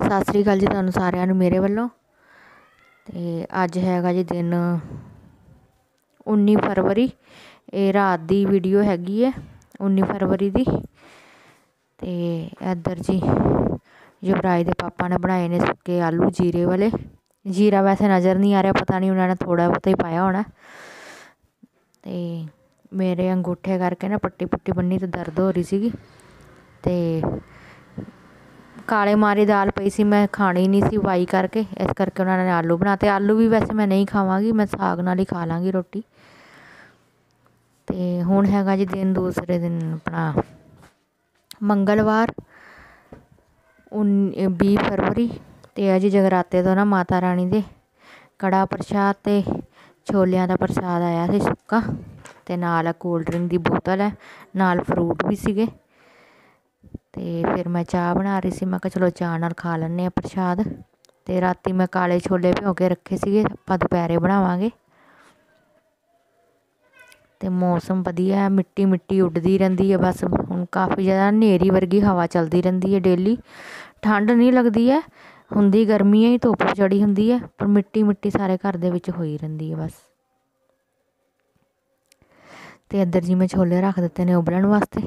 ਸਤਿ ਸ੍ਰੀ ਅਕਾਲ ਜੀ ਤੁਹਾਨੂੰ ਸਾਰਿਆਂ ਨੂੰ ਮੇਰੇ ਵੱਲੋਂ। ਤੇ ਅੱਜ ਹੈਗਾ ਜੀ ਦਿਨ 19 ਫਰਵਰੀ। ਇਹ ਰਾਤ ਦੀ ਵੀਡੀਓ ਹੈਗੀ ਹੈ 19 ਫਰਵਰੀ ਦੀ। ਤੇ ਇੱਧਰ ਜੀ ਯੁਵਰਾਜ ਦੇ ਪਾਪਾ ਨੇ ਬਣਾਏ ਨੇ ਸੁੱਕੇ ਆਲੂ ਜੀਰੇ ਵਾਲੇ। ਜੀਰਾ ਵੈਸੇ ਨਜ਼ਰ ਨਹੀਂ ਆ ਰਿਹਾ, ਪਤਾ ਨਹੀਂ ਉਹਨਾਂ ਨੇ ਥੋੜਾ ਬਹੁਤਾ ਹੀ ਪਾਇਆ ਹੋਣਾ। ਤੇ ਮੇਰੇ ਅੰਗੂਠੇ ਕਰਕੇ ਨਾ ਪੱਟੀ ਪੁੱਟੀ ਬੰਨੀ ਤੇ ਦਰਦ ਹੋ ਰਹੀ ਸੀਗੀ। ਤੇ ਕਾਲੇ ਮਾਰੀ ਦਾਲ ਪਈ ਸੀ, ਮੈਂ ਖਾਣੀ ਨਹੀਂ ਸੀ ਵਾਈ ਕਰਕੇ, ਇਸ ਕਰਕੇ ਉਹਨਾਂ ਨੇ ਆਲੂ ਬਣਾਤੇ ਆਲੂ ਵੀ ਵੈਸੇ ਮੈਂ ਨਹੀਂ ਖਾਵਾਂਗੀ, ਮੈਂ ਸਾਗ ਨਾਲ ਹੀ ਖਾ ਲਾਂਗੀ ਰੋਟੀ। ਤੇ ਹੁਣ ਹੈਗਾ ਜੀ ਦਿਨ ਦੂਸਰੇ ਦਿਨ ਆਪਣਾ ਮੰਗਲਵਾਰ 20 ਫਰਵਰੀ ਤੇ ਅੱਜ ਜਗਰਾਤੇ ਤੋਂ ਨਾ ਮਾਤਾ ਰਾਣੀ ਦੇ ਕੜਾ ਪ੍ਰਸ਼ਾਦ ਤੇ ਛੋਲਿਆਂ ਦਾ ਪ੍ਰਸ਼ਾਦ ਆਇਆ ਸੀ ਸੁੱਕਾ ਤੇ ਨਾਲ ਕੋਲਡ ਡਰਿੰਕ ਦੀ ਬੋਤਲ ਹੈ, ਨਾਲ ਫਰੂਟ ਵੀ ਸੀਗੇ। ਤੇ ਫਿਰ ਮੈਂ ਚਾਹ ਬਣਾ ਰਹੀ ਸੀ, ਮੈਂ ਕਿਹਾ ਚਲੋ ਚਾਹ ਨਾਲ ਖਾ ਲੈਂਦੇ ਆ ਪ੍ਰਸ਼ਾਦ। ਤੇ ਰਾਤੀ ਮੈਂ ਕਾਲੇ ਛੋਲੇ ਭਿਓ ਕੇ ਰੱਖੇ ਸੀਗੇ, ਆਪਾਂ ਦੁਪਹਿਰੇ ਬਣਾਵਾਂਗੇ। ਤੇ ਮੌਸਮ ਵਧੀਆ ਹੈ ਮਿੱਟੀ ਮਿੱਟੀ ਉੱਡਦੀ ਰਹਿੰਦੀ ਹੈ ਬਸ, ਹੁਣ ਕਾਫੀ ਜ਼ਿਆਦਾ ਹਨੇਰੀ ਵਰਗੀ ਹਵਾ ਚੱਲਦੀ ਰਹਿੰਦੀ ਹੈ ਡੇਲੀ ਠੰਡ ਨਹੀਂ ਲੱਗਦੀ ਹੈ, ਹੁੰਦੀ ਗਰਮੀ ਹੈ ਹੀ ਧੁੱਪ ਚੜੀ ਹੁੰਦੀ ਹੈ, ਪਰ ਮਿੱਟੀ ਮਿੱਟੀ ਸਾਰੇ ਘਰ ਦੇ ਵਿੱਚ ਹੋਈ ਰਹਿੰਦੀ ਹੈ ਬਸ। ਤੇ ਇੱਧਰ ਜੀ ਮੈਂ ਛੋਲੇ ਰੱਖ ਦਿੱਤੇ ਨੇ ਉਬਲਣ ਵਾਸਤੇ।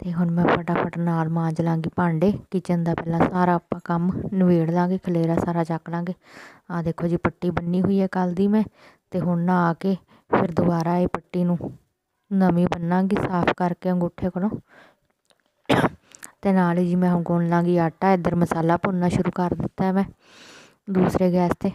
ਅਤੇ ਹੁਣ ਮੈਂ ਫਟਾਫਟ ਨਾਲ ਮਾਂਜ ਲਾਂਗੀ ਭਾਂਡੇ ਕਿਚਨ ਦਾ ਪਹਿਲਾਂ ਸਾਰਾ ਆਪਾਂ ਕੰਮ ਨਿਬੇੜ ਲਾਂਗੇ, ਖਲੇਰਾ ਸਾਰਾ ਚੱਕ ਲਾਂਗੇ। ਆਹ ਦੇਖੋ ਜੀ, ਪੱਟੀ ਬੰਨੀ ਹੋਈ ਹੈ ਕੱਲ ਦੀ ਮੈਂ ਅਤੇ ਹੁਣ ਨਹਾ ਕੇ ਫਿਰ ਦੁਬਾਰਾ ਇਹ ਪੱਟੀ ਨੂੰ ਨਵੀਂ ਬੰਨਾਂਗੀ ਸਾਫ਼ ਕਰਕੇ ਅੰਗੂਠੇ ਕੋਲੋਂ। ਅਤੇ ਨਾਲ ਹੀ ਜੀ ਮੈਂ ਹੁਣ ਗੁੰਨ ਲਾਂਗੀ ਆਟਾ, ਇੱਧਰ ਮਸਾਲਾ ਭੁੰਨਣਾ ਸ਼ੁਰੂ ਕਰ ਦਿੱਤਾ ਮੈਂ ਦੂਸਰੇ ਗੈਸ ਤੇ।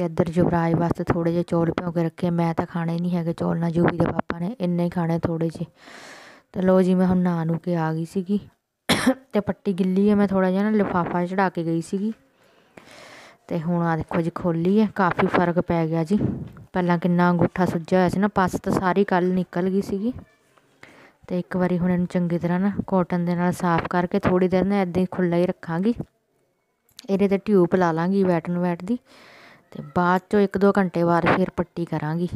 ਅਤੇ ਇੱਧਰ ਯੁਵਰਾਜ ਵਾਸਤੇ ਥੋੜ੍ਹੇ ਜਿਹੇ ਚੌਲ ਭਿਓ ਕੇ ਰੱਖੇ। ਮੈਂ ਤਾਂ ਖਾਣੇ ਨਹੀਂ ਹੈਗੇ ਚੌਲ, ਨਾ ਜੂਬੀ ਦੇ ਪਾਪਾ ਨੇ, ਇੰਨੇ ਹੀ ਖਾਣੇ ਥੋੜ੍ਹੇ ਜਿਹੇ। ਤੇ ਲਓ ਜੀ, ਮੈਂ ਹੁਣ ਨਹਾ ਨੂੰ ਕੇ ਆ ਗਈ ਸੀਗੀ। ਅਤੇ ਪੱਟੀ ਗਿੱਲੀ ਹੈ ਮੈਂ ਥੋੜ੍ਹਾ ਜਿਹਾ ਨਾ ਲਿਫਾਫਾ ਚੜਾ ਕੇ ਗਈ ਸੀਗੀ। ਅਤੇ ਹੁਣ ਆ ਦੇਖੋ ਜੀ ਖੋਲੀ ਹੈ ਕਾਫੀ ਫ਼ਰਕ ਪੈ ਗਿਆ ਜੀ। ਪਹਿਲਾਂ ਕਿੰਨਾ ਅੰਗੂਠਾ ਸੁੱਜਿਆ ਹੋਇਆ ਸੀ ਨਾ, ਪਸ ਤਾਂ ਸਾਰੀ ਕੱਲ ਨਿਕਲ ਗਈ ਸੀਗੀ। ਅਤੇ ਇੱਕ ਵਾਰੀ ਹੁਣ ਇਹਨੂੰ ਚੰਗੀ ਤਰ੍ਹਾਂ ਨਾ ਕੋਟਨ ਦੇ ਨਾਲ ਸਾਫ਼ ਕਰਕੇ ਥੋੜ੍ਹੀ ਦੇਰ ਨਾ ਇੱਦਾਂ ਹੀ ਖੁੱਲ੍ਹਾ ਹੀ ਰੱਖਾਂਗੀ। ਇਹਦੇ ਤੇ ਟਿਊਬ ਲਾ ਲਾਂਗੀ ਵੈਟ ਨੂੰ ਵੈਟ ਦੀ। ਤੇ ਬਾਅਦ ਚੋਂ ਇੱਕ ਦੋ ਘੰਟੇ ਬਾਅਦ ਫਿਰ ਪੱਟੀ ਕਰਾਂਗੀ।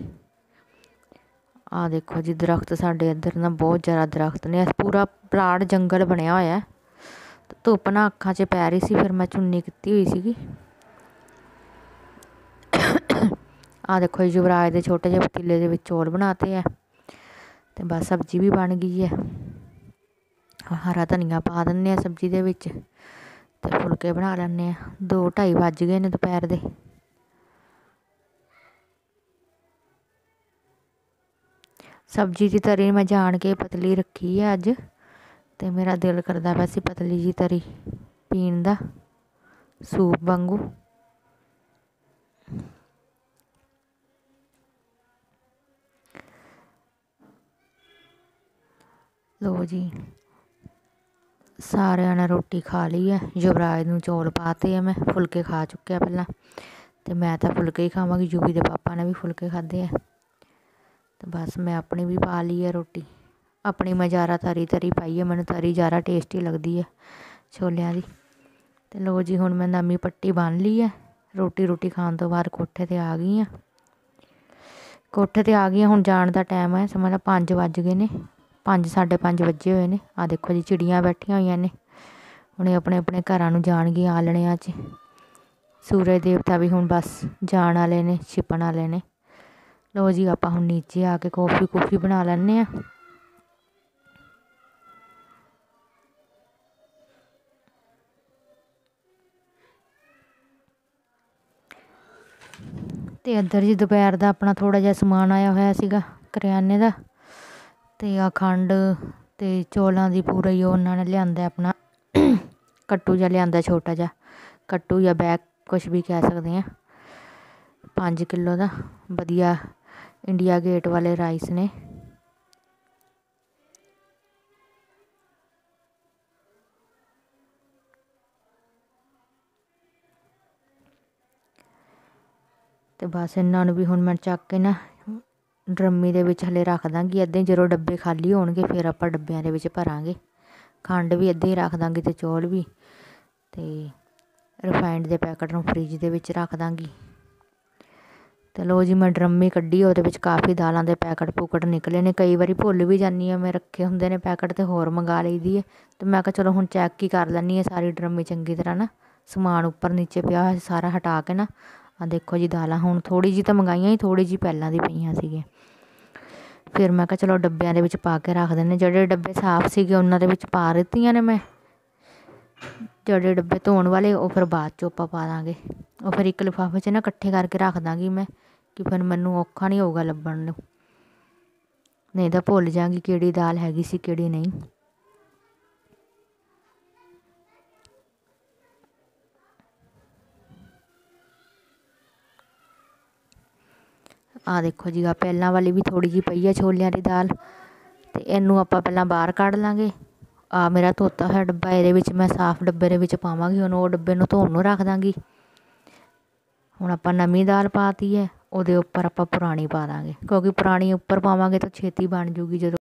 ਆ ਦੇਖੋ ਜੀ, ਦਰਖਤ ਸਾਡੇ ਇੱਧਰ ਨਾ ਬਹੁਤ ਜ਼ਿਆਦਾ ਦਰਖਤ ਨੇ। ਪੂਰਾ ਪਲਾੜ ਜੰਗਲ ਬਣਿਆ ਹੋਇਆ। ਧੁੱਪ ਨਾ ਅੱਖਾਂ 'ਚ ਪੈ ਰਹੀ ਸੀ, ਫਿਰ ਮੈਂ ਚੁੰਨੀ ਕੀਤੀ ਹੋਈ ਸੀਗੀ। ਆ ਦੇਖੋ ਯੁਵਰਾਜ ਦੇ ਛੋਟੇ ਜਿਹੇ ਪਤੀਲੇ ਦੇ ਵਿੱਚ ਚੌਲ ਬਣਾਤੇ ਆ ਤੇ ਬਸ ਸਬਜ਼ੀ ਵੀ ਬਣ ਗਈ ਹੈ ਹਰਾ ਧਨੀਆ ਪਾ ਦਿੰਨੇ ਆ ਸਬਜ਼ੀ ਦੇ ਵਿੱਚ ਤੇ ਫੁਲਕੇ ਬਣਾ ਲੈਣੇ ਆ। 2:30 ਵੱਜ ਗਏ ਨੇ ਦੁਪਹਿਰ ਦੇ। ਸਬਜ਼ੀ ਦੀ ਤਰੀ ਮੈਂ ਜਾਣ ਕੇ ਪਤਲੀ ਰੱਖੀ ਹੈ ਅੱਜ ਤੇ ਮੇਰਾ ਦਿਲ ਕਰਦਾ ਪਿਆ ਸੀ ਪਤਲੀ ਜੀ ਤਰੀ ਪੀਣ ਦਾ, ਸੂਪ ਵਾਂਗੂ। ਲੋ ਜੀ, ਸਾਰਿਆਂ ਨੇ ਰੋਟੀ ਖਾ ਲਈ ਹੈ ਯੁਵਰਾਜ ਨੂੰ ਚੌਲ ਪਾਤੇ ਆ ਮੈਂ, ਫੁਲਕੇ ਖਾ ਚੁੱਕਿਆ ਪਹਿਲਾਂ। ਤੇ ਮੈਂ ਤਾਂ ਫੁਲਕੇ ਹੀ ਖਾਵਾਂਗੀ, ਯੂਵੀ ਦੇ ਪਾਪਾ ਨੇ ਵੀ ਫੁਲਕੇ ਖਾਦੇ ਆ। ਅਤੇ ਬਸ ਮੈਂ ਆਪਣੀ ਵੀ ਪਾ ਲਈ ਹੈ ਰੋਟੀ। ਆਪਣੀ ਮੈਂ ਜ਼ਿਆਦਾ ਤਰੀ ਤਰੀ ਪਾਈ ਹੈ ਮੈਨੂੰ ਤਰੀ ਜ਼ਿਆਦਾ ਟੇਸਟੀ ਲੱਗਦੀ ਹੈ ਛੋਲਿਆਂ ਦੀ। ਅਤੇ ਲਓ ਜੀ, ਹੁਣ ਮੈਂ ਨਵੀਂ ਪੱਟੀ ਬੰਨ੍ਹ ਲਈ ਹੈ ਰੋਟੀ ਰੋਟੀ ਖਾਣ ਤੋਂ ਬਾਅਦ ਕੋਠੇ ਤੇ ਆ ਗਈ ਹਾਂ ਕੋਠੇ ਤੇ ਆ ਗਈ ਹਾਂ ਹੁਣ ਜਾਣ ਦਾ ਟਾਈਮ ਹੈ ਸਮਝ ਲਾ 5 ਵੱਜ ਗਏ ਨੇ। 5 5:30 ਵੱਜੇ ਹੋਏ ਨੇ। ਆ ਦੇਖੋ ਜੀ, ਚਿੜੀਆਂ ਬੈਠੀਆਂ ਹੋਈਆਂ ਨੇ। ਹੁਣੇ ਆਪਣੇ ਆਪਣੇ ਘਰਾਂ ਨੂੰ ਜਾਣਗੀਆਂ ਆਲਣਿਆਂ 'ਚ। ਸੂਰਜ ਦੇਵਤਾ ਵੀ ਹੁਣ ਬਸ ਜਾਣ ਵਾਲੇ ਨੇ, ਛਿਪਣ ਵਾਲੇ ਨੇ। ਲੋ ਜੀ, ਆਪਾਂ ਹੁਣ ਨੀਚੇ ਆ ਕੇ ਕੌਫੀ ਕੂਫੀ ਬਣਾ ਲੈਣੇ ਆ ਤੇ ਇੱਧਰ ਜੀ ਦੁਪਹਿਰ ਦਾ ਆਪਣਾ ਥੋੜਾ ਜਿਹਾ ਸਮਾਨ ਆਇਆ ਹੋਇਆ ਸੀਗਾ, ਕਰਿਆਨੇ ਦਾ। ਤੇ ਆ ਖੰਡ ਤੇ ਚੌਲਾਂ ਦੀ ਪੂਰਾ ਹੀ ਉਹਨਾਂ ਨੇ ਲਿਆਂਦਾ ਆਪਣਾ। ਕੱਟੂ ਜਿਹਾ ਲਿਆਂਦਾ ਛੋਟਾ ਜਿਹਾ। ਕੱਟੂ ਜਾਂ ਬੈਗ ਕੁਝ ਵੀ ਕਹਿ ਸਕਦੇ ਆ 5 ਕਿਲੋ ਦਾ। ਵਧੀਆ ਇੰਡੀਆ ਗੇਟ ਵਾਲੇ ਰਾਈਸ ਨੇ। ਤੇ ਬਸ ਇਹਨਾਂ ਨੂੰ ਵੀ ਹੁਣ ਮੈਂ ਚੱਕ ਕੇ ਨਾ ਡਰਮੀ ਦੇ ਵਿੱਚ ਹਲੇ ਰੱਖ ਦਾਂਗੀ। ਅੱਧੇ ਜਦੋਂ ਡੱਬੇ ਖਾਲੀ ਹੋਣਗੇ, ਫਿਰ ਆਪਾਂ ਡੱਬਿਆਂ ਦੇ ਵਿੱਚ ਭਰਾਂਗੇ। ਖੰਡ ਵੀ ਅੱਧੇ ਹੀ ਰੱਖ ਦਾਂਗੀ ਤੇ ਚੌਲ ਵੀ। ਤੇ ਰਿਫਾਈਨਡ ਦੇ ਪੈਕਟ ਨੂੰ ਫ੍ਰਿਜ ਦੇ ਵਿੱਚ ਰੱਖ ਦਾਂਗੀ। ਤੇ ਲੋ ਜੀ ਮੈਂ ਡਰਮੀ ਕੱਢੀ, ਉਹਦੇ ਵਿੱਚ ਕਾਫੀ ਦਾਲਾਂ ਦੇ ਪੈਕਟ ਪੂਕਟ ਨਿਕਲੇ ਨੇ, ਕਈ ਵਾਰੀ ਭੁੱਲ ਵੀ ਜਾਂਦੀ ਹਾਂ, ਮੈਂ ਰੱਖੇ ਹੁੰਦੇ ਨੇ ਪੈਕਟ ਅਤੇ ਹੋਰ ਮੰਗਾ ਲਈਦੀ ਹੈ ਅਤੇ ਮੈਂ ਕਿਹਾ ਚਲੋ ਹੁਣ ਚੈੱਕ ਹੀ ਕਰ ਲੈਂਦੀ ਹਾਂ ਸਾਰੀ ਡਰਮੀ ਚੰਗੀ ਤਰ੍ਹਾਂ ਨਾ, ਸਮਾਨ ਉੱਪਰ ਨੀਚੇ ਪਿਆ ਹੋਇਆ ਸਾਰਾ ਹਟਾ ਕੇ ਨਾ। ਆ ਦੇਖੋ ਜੀ ਦਾਲਾਂ, ਹੁਣ ਥੋੜ੍ਹੀ ਜਿਹੀ ਤਾਂ ਮੰਗਾਈਆਂ ਹੀ, ਥੋੜ੍ਹੀ ਜਿਹੀ ਪਹਿਲਾਂ ਦੀ ਪਈਆਂ ਸੀਗੀਆਂ। ਫਿਰ ਮੈਂ ਕਿਹਾ ਚਲੋ ਡੱਬਿਆਂ ਦੇ ਵਿੱਚ ਪਾ ਕੇ ਰੱਖ ਦਿੰਦੇ ਜਿਹੜੇ ਡੱਬੇ ਸਾਫ਼ ਸੀਗੇ ਉਹਨਾਂ ਦੇ ਵਿੱਚ ਪਾ ਦਿੱਤੀਆਂ ਨੇ ਮੈਂ। ਜਿਹੜੇ ਡੱਬੇ ਧੋਣ ਵਾਲੇ, ਉਹ ਫਿਰ ਬਾਅਦ ਚੋਂ ਆਪਾਂ ਪਾ ਦਾਂਗੇ। ਉਹ ਫਿਰ ਇੱਕ ਲਿਫਾਫੇ 'ਚ ਨਾ ਇਕੱਠੇ ਕਰਕੇ ਰੱਖ ਦਾਂਗੀ ਮੈਂ। ਕਿ ਫਿਰ ਮੈਨੂੰ ਔਖਾ ਨਹੀਂ ਹੋਊਗਾ ਲੱਭਣ ਨੂੰ। ਨਹੀਂ ਤਾਂ ਭੁੱਲ ਜਾਾਂਗੀ ਕਿਹੜੀ ਦਾਲ ਹੈਗੀ ਸੀ, ਕਿਹੜੀ ਨਹੀਂ। ਆ ਦੇਖੋ ਜੀ ਆ ਪਹਿਲਾਂ ਵਾਲੀ ਵੀ ਥੋੜੀ ਜੀ ਪਈ ਹੈ ਛੋਲਿਆਂ ਦੀ ਦਾਲ। ਤੇ ਇਹਨੂੰ ਆਪਾਂ ਪਹਿਲਾਂ ਬਾਹਰ ਕੱਢ ਲਾਂਗੇ। ਆ ਮੇਰਾ ਧੋਤਾ ਹੋਇਆ ਡੱਬਾ, ਇਹਦੇ ਵਿੱਚ ਮੈਂ ਸਾਫ਼ ਡੱਬੇ ਦੇ ਵਿੱਚ ਪਾਵਾਂਗੀ, ਹੁਣ ਉਹ ਡੱਬੇ ਨੂੰ ਧੋਣ ਨੂੰ ਰੱਖ ਦਾਂਗੀ। ਹੁਣ ਆਪਾਂ ਨਵੀਂ ਦਾਲ ਪਾਤੀ ਹੈ। ਉਹਦੇ ਉੱਪਰ ਆਪਾਂ ਪੁਰਾਣੀ ਪਾ ਦਾਂਗੇ। ਕਿਉਂਕਿ ਪੁਰਾਣੀ ਉੱਪਰ ਪਾਵਾਂਗੇ ਤਾਂ ਛੇਤੀ ਬਣ ਜੂਗੀ ਜਦੋਂ